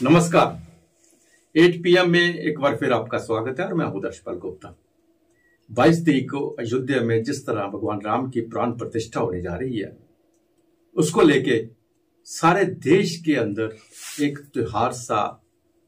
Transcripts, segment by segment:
नमस्कार। 8 पीएम में एक बार फिर आपका स्वागत है और मैं हूँ दर्शपाल गुप्ता। 22 तारीख को अयोध्या में जिस तरह भगवान राम की प्राण प्रतिष्ठा होने जा रही है, उसको लेके सारे देश के अंदर एक त्योहार सा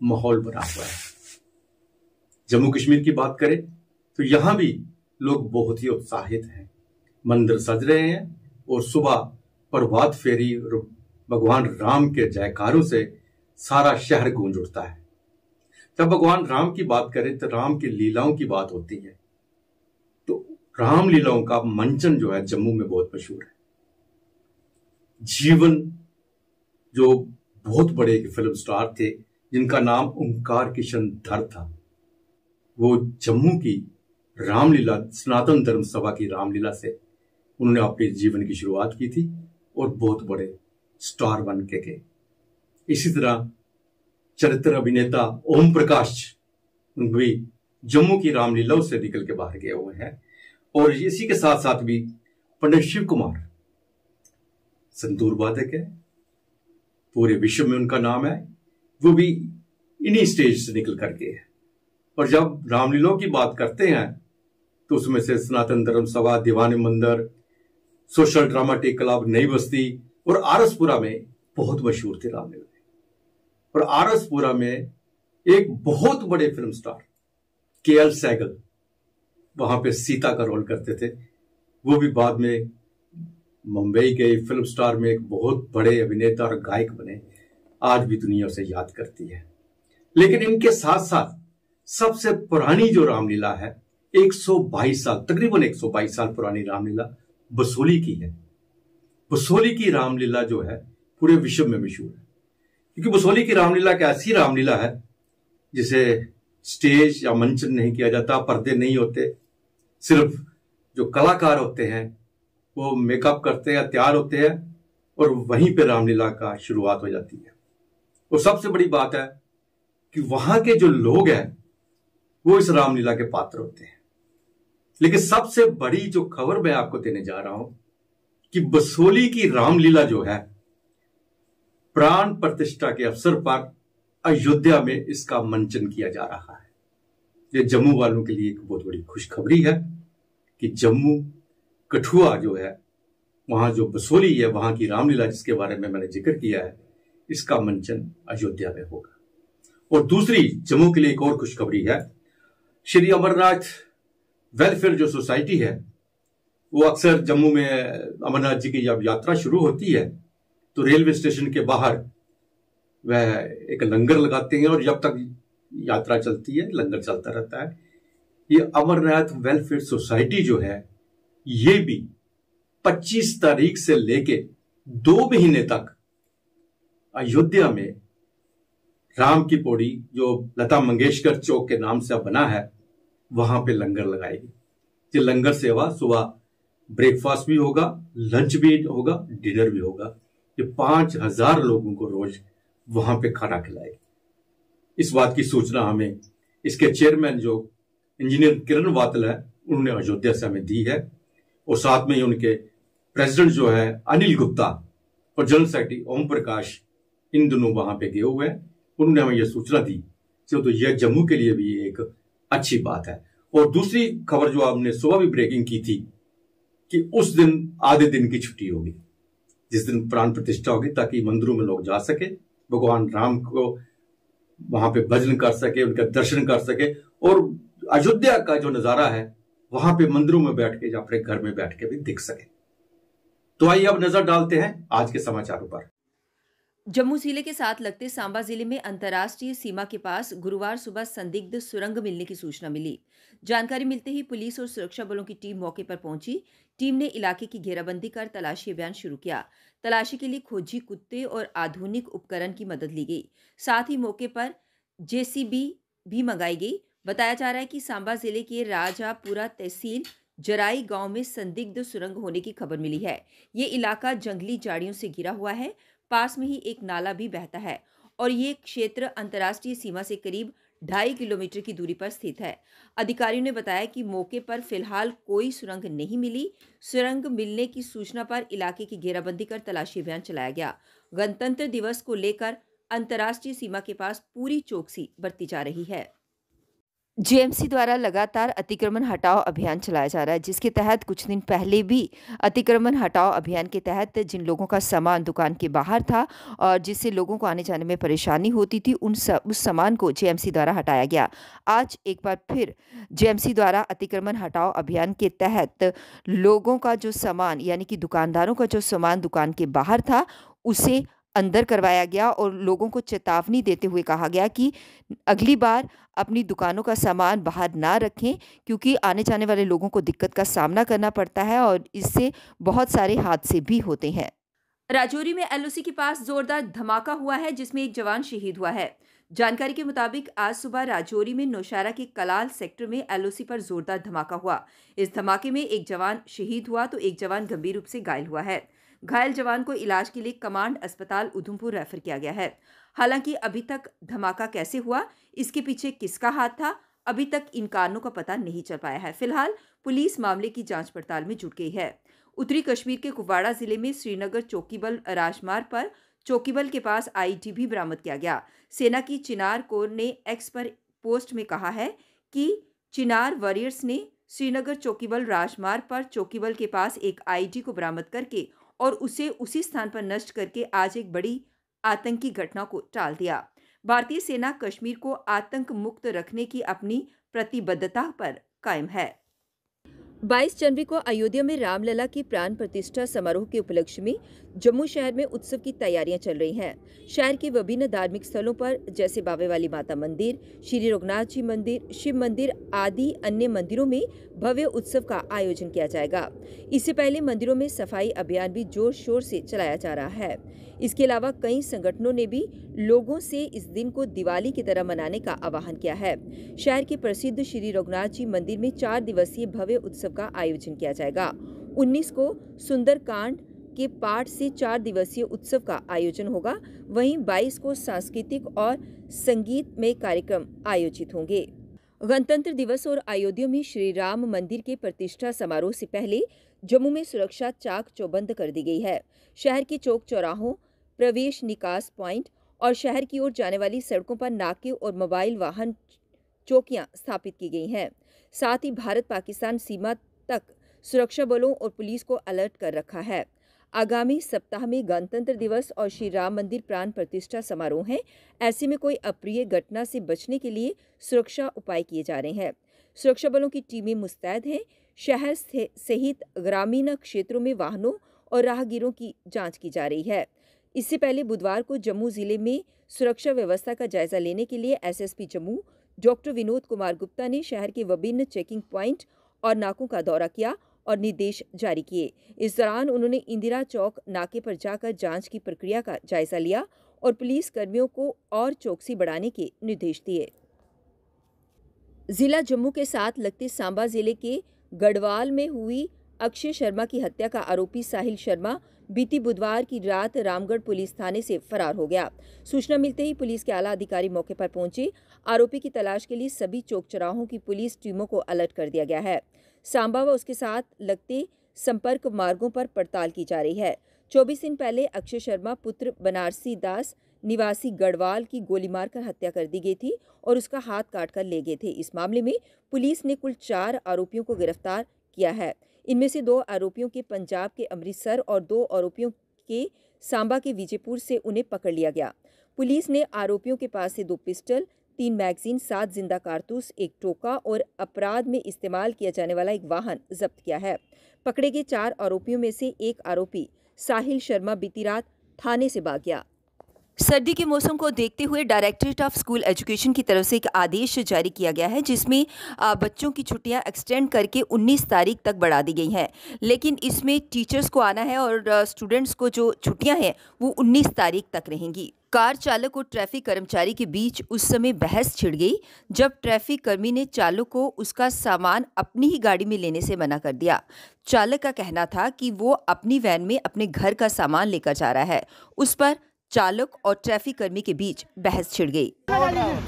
माहौल बना हुआ है। जम्मू कश्मीर की बात करें तो यहाँ भी लोग बहुत ही उत्साहित हैं। मंदिर सज रहे हैं और सुबह प्रभात फेरी भगवान राम के जयकारों से सारा शहर गूंज उठता है। जब भगवान राम की बात करें तो राम की लीलाओं की बात होती है। तो राम लीलाओं का मंचन जो है जम्मू में बहुत मशहूर है। जीवन जो बहुत बड़े एक फ़िल्म स्टार थे, जिनका नाम ओंकार किशन धर था, वो जम्मू की रामलीला, सनातन धर्म सभा की रामलीला से उन्होंने अपने जीवन की शुरुआत की थी और बहुत बड़े स्टार बन के गए। इसी तरह चरित्र अभिनेता ओम प्रकाश भी जम्मू की रामलीला से निकल के बाहर गए हुए हैं। और इसी के साथ साथ भी पंडित शिव कुमार। संतूर वादक है। पूरे विश्व में उनका नाम है। वो भी इन्हीं स्टेज से निकल करके है। और जब रामलीला की बात करते हैं तो उसमें से सनातन धर्म सभा, दीवानी मंदिर, सोशल ड्रामाटिक क्लब, नई बस्ती और आरसपुरा में बहुत मशहूर थे रामलीला। और आरसपुरा में एक बहुत बड़े film star K L Saigal, वहाँ पे सीता का रोल करते थे। वो भी बाद में मुंबई के फ़िल्म स्टार में एक बहुत बड़े अभिनेता और गायक बने। आज भी दुनिया उसे याद करती है। लेकिन इनके साथ साथ सबसे पुरानी जो रामलीला है 122 साल, तकरीबन 122 साल पुरानी रामलीला बसोली की है। बसोली की रामलीला जो है, पूरे विश्व में मशहूर है। क्योंकि बसोली की रामलीला एक ऐसी रामलीला है, जिसे स्टेज या मंचन नहीं किया जाता, पर्दे नहीं होते, सिर्फ़ जो कलाकार होते हैं, वो मेकअप करते हैं, तैयार होते हैं, और वहीं पे रामलीला का शुरुआत हो जाती है। और सबसे बड़ी बात है कि वहाँ के जो लोग हैं, वो इस रामलीला के पात्र होते हैं। लेकिन सबसे बड़ी जो खबर मैं आपको देने जा रहा हूँ, कि बसोली की रामलीला जो है प्राण प्रतिष्ठा के अवसर पर अयोध्या में इसका मंचन किया जा रहा है। ये जम्मू वालों के लिए एक बहुत बड़ी खुशखबरी है कि जम्मू कठुआ जो है, वहाँ जो बसोली है, वहाँ की रामलीला जिसके बारे में मैंने ज़िक्र किया है, इसका मंचन अयोध्या में होगा। और दूसरी जम्मू के लिए एक और खुशखबरी है, श्री अमरनाथ वेलफेयर जो सोसाइटी है, वो अक्सर जम्मू में अमरनाथ जी की जब यात्रा शुरू होती है तो रेलवे स्टेशन के बाहर वह एक लंगर लगाते हैं और जब तक यात्रा चलती है, लंगर चलता रहता है। ये अमरनाथ वेलफेयर सोसाइटी जो है, ये भी 25 तारीख से लेके दो महीने तक अयोध्या में राम की पौड़ी, जो लता मंगेशकर चौक के नाम से बना है, वहाँ पे लंगर लगाएगी। ये लंगर सेवा सुबह ब्रेकफास्ट भी होगा लंच भी होगा डिनर भी होगा। ये पाँच हज़ार लोगों को रोज वहाँ पे खाना खिलाएगी। इस बात की सूचना हमें इसके चेयरमैन जो इंजीनियर किरण वातल है, उन्होंने अयोध्या से हमें दी है और साथ में ही उनके प्रेसिडेंट जो है, अनिल गुप्ता और जनरल सेक्रेटरी ओम प्रकाश, इन दोनों वहाँ पे गए हुए हैं। उन्होंने हमें यह सूचना दी तो यह जम्मू के लिए भी एक अच्छी बात है। और दूसरी खबर जो आपने सुबह भी ब्रेकिंग की थी कि उस दिन, आधे दिन की छुट्टी होगी। जिस दिन प्राण प्रतिष्ठा होगी, ताकि मंदिरों में लोग जा सके, भगवान राम को वहाँ पे भजन कर सके, उनका दर्शन कर सके, और अयोध्या का जो नज़ारा है, वहाँ पे मंदिरों में बैठ के या अपने घर में बैठ के भी दिख सके। तो आइए अब नज़र डालते हैं आज के समाचारों पर। जम्मू ज़िले के साथ लगते सांबा ज़िले में अंतर्राष्ट्रीय सीमा के पास गुरुवार सुबह संदिग्ध सुरंग मिलने की सूचना मिली। जानकारी मिलते ही पुलिस और सुरक्षा बलों की टीम मौके पर पहुँची। टीम ने इलाके की घेराबंदी कर तलाशी अभियान शुरू किया। तलाशी के लिए खोजी कुत्ते और आधुनिक उपकरण की मदद ली गई। साथ ही मौके पर जेसीबी भी मंगाई गई। बताया जा रहा है कि सांबा ज़िले के राजापुरा तहसील जराई गाँव में संदिग्ध सुरंग होने की खबर मिली है। ये इलाका जंगली झाड़ियों से घिरा हुआ है पास में ही एक नाला भी बहता है और ये क्षेत्र अंतर्राष्ट्रीय सीमा से करीब ढाई किलोमीटर की दूरी पर स्थित है। अधिकारियों ने बताया कि मौके पर फ़िलहाल कोई सुरंग नहीं मिली। सुरंग मिलने की सूचना पर इलाके की घेराबंदी कर तलाशी अभियान चलाया गया। गणतंत्र दिवस को लेकर अंतर्राष्ट्रीय सीमा के पास पूरी चौकसी बरती जा रही है। जेएमसी द्वारा लगातार अतिक्रमण हटाओ अभियान चलाया जा रहा है, जिसके तहत कुछ दिन पहले भी अतिक्रमण हटाओ अभियान के तहत जिन लोगों का सामान दुकान के बाहर था और जिससे लोगों को आने जाने में परेशानी होती थी, उन सब उस सामान को जेएमसी द्वारा हटाया गया। आज एक बार फिर जेएमसी द्वारा अतिक्रमण हटाओ अभियान के तहत लोगों का जो सामान, यानी कि दुकानदारों का जो सामान दुकान के बाहर था, उसे अंदर करवाया गया और लोगों को चेतावनी देते हुए कहा गया कि अगली बार अपनी दुकानों का सामान बाहर ना रखें, क्योंकि आने जाने वाले लोगों को दिक्कत का सामना करना पड़ता है और इससे बहुत सारे हादसे भी होते हैं। राजौरी में एलओसी के पास जोरदार धमाका हुआ है, जिसमें एक जवान शहीद हुआ है। जानकारी के मुताबिक, आज सुबह राजौरी में नौशहरा के कलाल सेक्टर में एलओसी पर जोरदार धमाका हुआ। इस धमाके में एक जवान शहीद हुआ तो एक जवान गंभीर रूप से घायल हुआ है। घायल जवान को इलाज के लिए कमांड अस्पताल उधमपुर रेफर किया गया है। हालाँकि अभी तक धमाका कैसे हुआ, इसके पीछे किसका हाथ था, अभी तक इन कारणों का पता नहीं चल पाया है। फ़िलहाल पुलिस मामले की जाँच पड़ताल में जुट गई है। उत्तरी कश्मीर के कुपवाड़ा ज़िले में श्रीनगर चौकीबल राजमार्ग पर चौकीबल के पास आईडी भी बरामद किया गया। सेना की चिनार कोर ने एक्स पर पोस्ट में कहा है कि चिनार वॉरियर्स ने श्रीनगर चौकीबल राजमार्ग पर चौकीबल के पास एक आईडी को बरामद करके और उसे उसी स्थान पर नष्ट करके आज एक बड़ी आतंकी घटना को टाल दिया। भारतीय सेना कश्मीर को आतंक मुक्त रखने की अपनी प्रतिबद्धता पर कायम है। 22 जनवरी को अयोध्या में रामलला की प्राण प्रतिष्ठा समारोह के उपलक्ष्य में जम्मू शहर में उत्सव की तैयारियाँ चल रही हैं। शहर के विभिन्न धार्मिक स्थलों पर, जैसे बावे वाली माता मंदिर, श्री रघुनाथ जी मंदिर, शिव मंदिर आदि अन्य मंदिरों में भव्य उत्सव का आयोजन किया जाएगा। इससे पहले मंदिरों में सफ़ाई अभियान भी ज़ोर शोर से चलाया जा रहा है। इसके अलावा कई संगठनों ने भी लोगों से इस दिन को दिवाली की तरह मनाने का आह्वान किया है। शहर के प्रसिद्ध श्री रघुनाथ जी मंदिर में चार दिवसीय भव्य उत्सव का आयोजन किया जाएगा। 19 को सुंदरकांड के पाठ से चार दिवसीय उत्सव का आयोजन होगा। वहीं 22 को सांस्कृतिक और संगीत में कार्यक्रम आयोजित होंगे। गणतंत्र दिवस और अयोध्या में श्री राम मंदिर के प्रतिष्ठा समारोह से पहले जम्मू में सुरक्षा चाक चौबंद कर दी गई है। शहर के चौक चौराहों, प्रवेश निकास पॉइंट और शहर की ओर जाने वाली सड़कों पर नाके और मोबाइल वाहन चौकियाँ स्थापित की गई हैं। साथ ही भारत पाकिस्तान सीमा तक सुरक्षा बलों और पुलिस को अलर्ट कर रखा है। आगामी सप्ताह में गणतंत्र दिवस और श्री राम मंदिर प्राण प्रतिष्ठा समारोह हैं। ऐसे में कोई अप्रिय घटना से बचने के लिए सुरक्षा उपाय किए जा रहे हैं। सुरक्षा बलों की टीमें मुस्तैद हैं। शहर सहित ग्रामीण क्षेत्रों में वाहनों और राहगीरों की जाँच की जा रही है। इससे पहले बुधवार को जम्मू ज़िले में सुरक्षा व्यवस्था का जायजा लेने के लिए एसएसपी जम्मू, डॉक्टर विनोद कुमार गुप्ता ने शहर के विभिन्न चेकिंग प्वाइंट और नाकों का दौरा किया और निर्देश जारी किए। इस दौरान उन्होंने इंदिरा चौक नाके पर जाकर जाँच की प्रक्रिया का जायजा लिया और पुलिस कर्मियों को और चौकसी बढ़ाने के निर्देश दिए। जिला जम्मू के साथ लगते सांबा ज़िले के गढ़वाल में हुई अक्षय शर्मा की हत्या का आरोपी साहिल शर्मा बीती बुधवार की रात रामगढ़ पुलिस थाने से फरार हो गया। सूचना मिलते ही पुलिस के आला अधिकारी मौके पर पहुँचे। आरोपी की तलाश के लिए सभी चौक चौराहों की पुलिस टीमों को अलर्ट कर दिया गया है। सांबा व उसके साथ लगते संपर्क मार्गों पर पड़ताल की जा रही है। चौबीस दिन पहले अक्षय शर्मा, पुत्र बनारसी दास, निवासी गढ़वाल की गोली मारकर हत्या कर दी गई थी और उसका हाथ काट कर ले गए थे। इस मामले में पुलिस ने कुल चार आरोपियों को गिरफ़्तार किया है। इनमें से दो आरोपियों के पंजाब के अमृतसर और दो आरोपियों के सांबा के विजयपुर से उन्हें पकड़ लिया गया। पुलिस ने आरोपियों के पास से दो पिस्टल तीन मैगजीन, सात ज़िंदा कारतूस, एक टोका और अपराध में इस्तेमाल किया जाने वाला एक वाहन जब्त किया है। पकड़े गए चार आरोपियों में से एक आरोपी साहिल शर्मा बीती रात थाने से भाग गया। सर्दी के मौसम को देखते हुए डायरेक्टरेट ऑफ़ स्कूल एजुकेशन की तरफ़ से एक आदेश जारी किया गया है, जिसमें बच्चों की छुट्टियाँ एक्सटेंड करके 19 तारीख तक बढ़ा दी गई हैं। लेकिन इसमें टीचर्स को आना है और स्टूडेंट्स को जो छुट्टियाँ हैं, वो 19 तारीख तक रहेंगी। कार चालक और ट्रैफ़िक कर्मचारी के बीच उस समय बहस छिड़ गई, जब ट्रैफ़िक कर्मी ने चालक को उसका सामान अपनी ही गाड़ी में लेने से मना कर दिया। चालक का कहना था कि वो अपनी वैन में अपने घर का सामान लेकर जा रहा है। उस पर चालक और ट्रैफ़िक कर्मी के बीच बहस छिड़ गई बोला रहे हैं?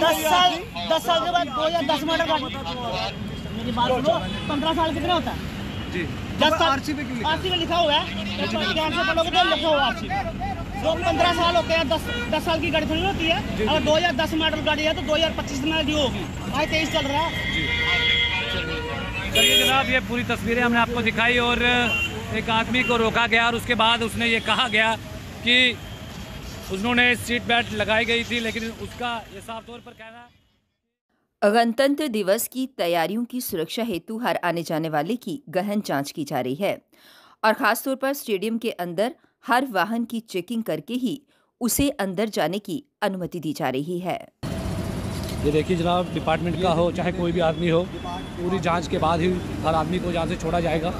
दस साल दस साल के बाद दो हज़ार दस मर्डर मेरी बात सुनो पंद्रह साल कितना होता है? दस साल आरसी में लिखा? हुआ है तो ध्यान से पढ़ोगे तो लिखा हुआ आरसी जो पंद्रह साल होते हैं दस दस साल की गाड़ी थोड़ी होती है। अगर दो हज़ार दस मॉडल गाड़ी है तो दो हज़ार पच्चीस में ड्यू होगी। तेईस चल रहा है। चलिए जनाब ये पूरी तस्वीरें हमने आपको दिखाई और एक आदमी को रोका गया और उसके बाद उसने ये कहा गया कि उन्होंने सीट बेल्ट लगाई गई थी लेकिन उसका ये साफ़ तौर पर कहना गणतंत्र दिवस की तैयारियों की सुरक्षा हेतु हर आने जाने वाले की गहन जाँच की जा रही है और खासतौर पर स्टेडियम के अंदर हर वाहन की चेकिंग करके ही उसे अंदर जाने की अनुमति दी जा रही है। ये देखिए जनाब डिपार्टमेंट का हो, चाहे कोई भी आदमी हो, पूरी जाँच के बाद ही हर आदमी को जहाँ से छोड़ा जाएगा।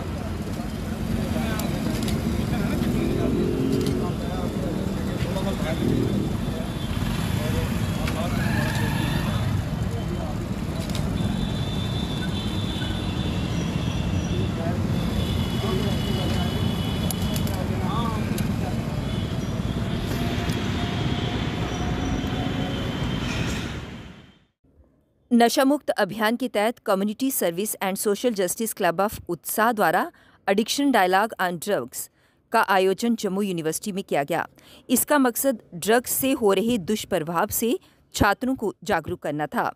नशा मुक्त अभियान के तहत community service and social justice club of Utsaah द्वारा एडिक्शन डायलॉग ऑन ड्रग्स का आयोजन जम्मू यूनिवर्सिटी में किया गया। इसका मकसद ड्रग्स से हो रहे दुष्प्रभाव से छात्रों को जागरूक करना था।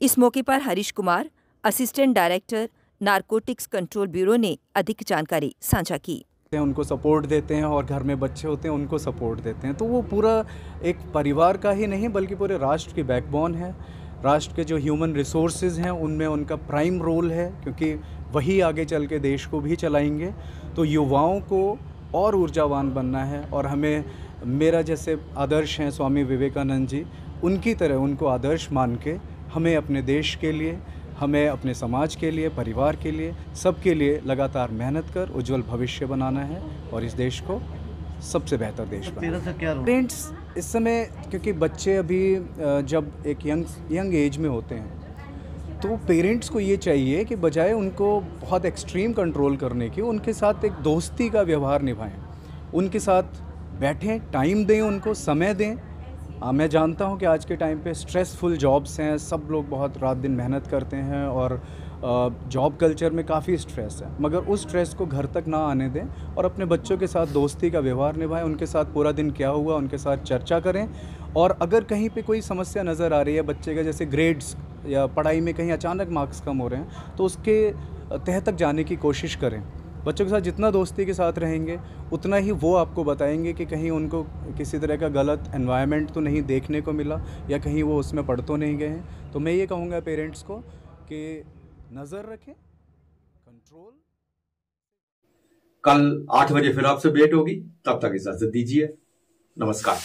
इस मौके पर Harish Kumar, assistant director, narcotics control bureau ने अधिक जानकारी साझा की। उनको सपोर्ट देते हैं और घर में बच्चे होते हैं, उनको सपोर्ट देते हैं। तो वो पूरा एक परिवार का ही नहीं, बल्कि पूरे राष्ट्र की बैकबोन है। राष्ट्र के जो ह्यूमन रिसोर्सेज हैं उनमें उनका प्राइम रोल है क्योंकि वही आगे चल के देश को भी चलाएँगे। तो युवाओं को और ऊर्जावान बनना है और हमें मेरा जैसे आदर्श हैं स्वामी विवेकानंद जी उनकी तरह उनको आदर्श मान के हमें अपने देश के लिए हमें अपने समाज के लिए परिवार के लिए सबके लिए लगातार मेहनत कर उज्जवल भविष्य बनाना है और इस देश को सबसे बेहतर देश बनाना पेरेंट्स इस समय क्योंकि बच्चे अभी जब एक यंग यंग एज में होते हैं तो पेरेंट्स को ये चाहिए कि बजाय उनको बहुत एक्सट्रीम कंट्रोल करने की उनके साथ एक दोस्ती का व्यवहार निभाएँ। उनके साथ बैठें टाइम दें उनको समय दें। हाँ, मैं जानता हूँ कि आज के टाइम पे स्ट्रेसफुल जॉब्स हैं सब लोग बहुत रात दिन मेहनत करते हैं और जॉब कल्चर में काफ़ी स्ट्रेस है। मगर उस स्ट्रेस को घर तक ना आने दें और अपने बच्चों के साथ दोस्ती का व्यवहार निभाएँ, उनके साथ पूरा दिन क्या हुआ, उनके साथ चर्चा करें। और अगर कहीं पे कोई समस्या नज़र आ रही है बच्चे का, जैसे ग्रेड्स या पढ़ाई में कहीं अचानक मार्क्स कम हो रहे हैं तो उसके तह तक जाने की कोशिश करें। बच्चों के साथ जितना दोस्ती के साथ रहेंगे, उतना ही वो आपको बताएँगे कि कहीं उनको किसी तरह का गलत एनवायरनमेंट तो नहीं देखने को मिला या कहीं वो उसमें पढ़ तो नहीं गए हैं। तो मैं ये कहूँगा पेरेंट्स को कि नज़र रखें कंट्रोल कल आठ बजे फिर आपसे भेंट होगी, तब तक इजाज़त दीजिए। नमस्कार।